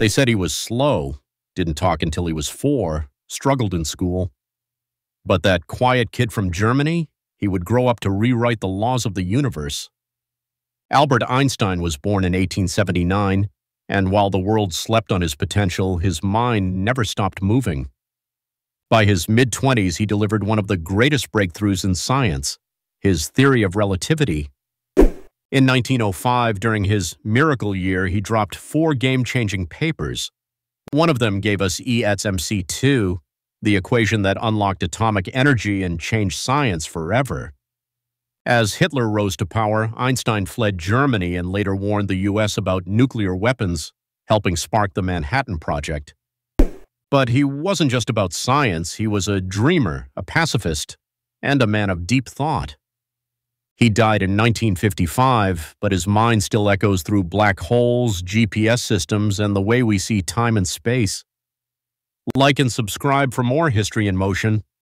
They said he was slow, didn't talk until he was four, struggled in school. But that quiet kid from Germany, he would grow up to rewrite the laws of the universe. Albert Einstein was born in 1879, and while the world slept on his potential, his mind never stopped moving. By his mid 20s, he delivered one of the greatest breakthroughs in science his theory of relativity. In 1905, during his miracle year, he dropped four game changing papers. One of them gave us E equals MC2, the equation that unlocked atomic energy and changed science forever. As Hitler rose to power, Einstein fled Germany and later warned the U.S. about nuclear weapons, helping spark the Manhattan Project. But he wasn't just about science, he was a dreamer, a pacifist, and a man of deep thought. He died in 1955, but his mind still echoes through black holes, GPS systems, and the way we see time and space. Like and subscribe for more History in Motion